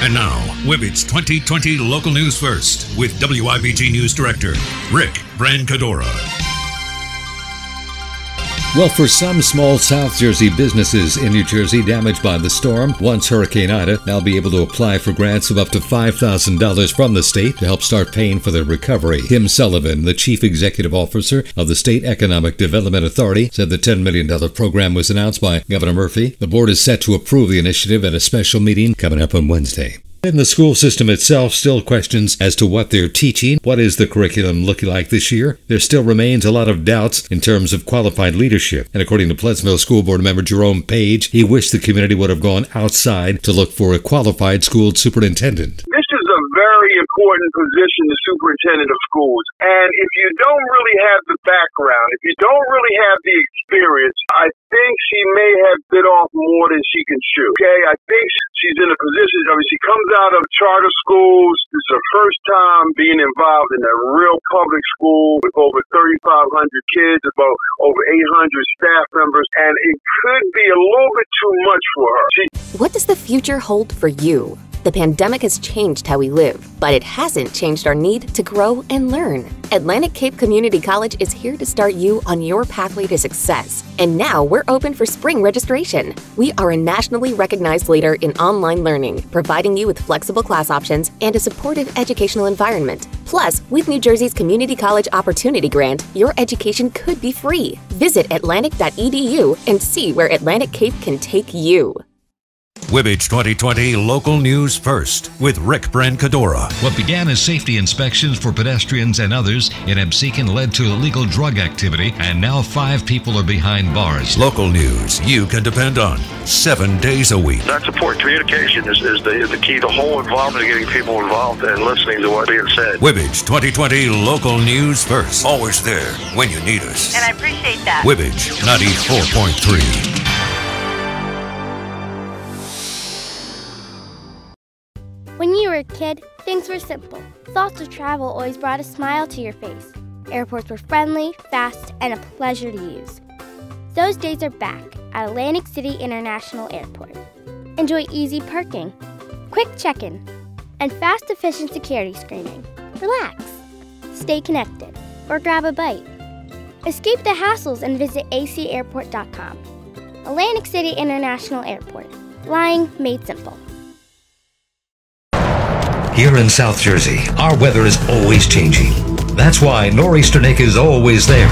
And now, Wibbage 2020 Local News First with WIBG News Director Rick Brancadora. Well, for some small South Jersey businesses in New Jersey damaged by the storm, once Hurricane Ida, they'll be able to apply for grants of up to $5,000 from the state to help start paying for their recovery. Tim Sullivan, the Chief Executive Officer of the State Economic Development Authority, said the $10 million program was announced by Governor Murphy. The board is set to approve the initiative at a special meeting coming up on Wednesday. In the school system itself, still questions as to what they're teaching. What is the curriculum looking like this year? There still remains a lot of doubts in terms of qualified leadership. And according to Pleasantville School Board member Jerome Page, he wished the community would have gone outside to look for a qualified school superintendent. This is a very important position, the superintendent of schools. And if you don't really have the background, if you don't really have the experience, I think she may have bit off more than she can chew. Okay, I think she's in a position. I mean, she comes out of charter schools. This is her first time being involved in a real public school with over 3,500 kids, about over 800 staff members, and it could be a little bit too much for her. She- what does the future hold for you? The pandemic has changed how we live, but it hasn't changed our need to grow and learn. Atlantic Cape Community College is here to start you on your pathway to success. And now we're open for spring registration. We are a nationally recognized leader in online learning, providing you with flexible class options and a supportive educational environment. Plus, with New Jersey's Community College Opportunity Grant, your education could be free. Visit Atlantic.edu and see where Atlantic Cape can take you. Wibbage 2020 Local News First with Rick Brancadora. What began as safety inspections for pedestrians and others in Absecon led to illegal drug activity, and now five people are behind bars. Local news you can depend on seven days a week. That support communication is, is, the, is the key. The whole involvement of getting people involved and listening to what's being said. Wibbage 2020 Local News First. Always there when you need us. And I appreciate that. Wibbage 94.3. kid, things were simple. Thoughts of travel always brought a smile to your face. Airports were friendly, fast, and a pleasure to use. Those days are back at Atlantic City International Airport. Enjoy easy parking, quick check in, and fast, efficient security screening. Relax, stay connected, or grab a bite. Escape the hassles and visit acairport.com. Atlantic City International Airport. Flying made simple. Here in South Jersey, our weather is always changing. That's why Nor'easter Nick is always there.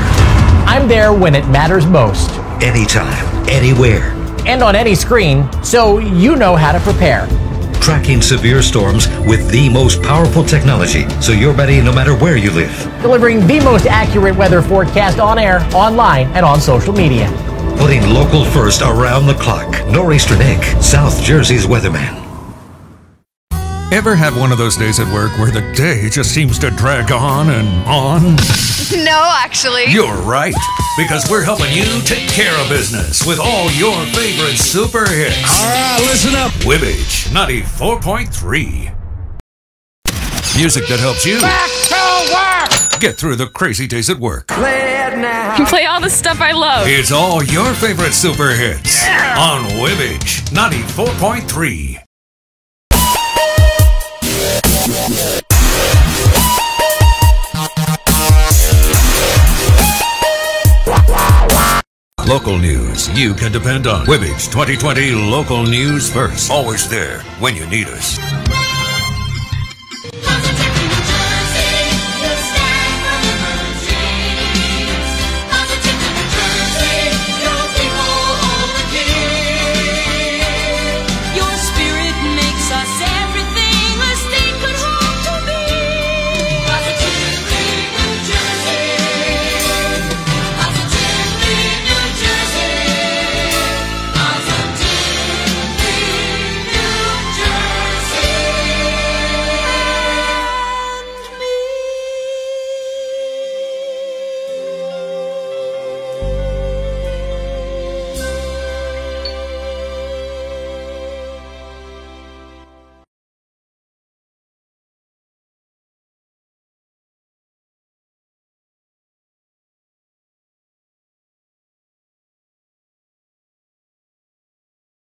I'm there when it matters most. Anytime, anywhere. And on any screen, so you know how to prepare. Tracking severe storms with the most powerful technology, so you're ready no matter where you live. Delivering the most accurate weather forecast on air, online, and on social media. Putting local first around the clock. Nor'easter Nick, South Jersey's weatherman. Ever have one of those days at work where the day just seems to drag on and on? No, actually. You're right, because we're helping you take care of business with all your favorite super hits. All right, listen up. Wibbage 94.3. Music that helps you Back to work. get through the crazy days at work. Play all the stuff I love. It's all your favorite super hits on Wibbage 94.3. Local news you can depend on. Wibbage 2020 local news first. Always there when you need us.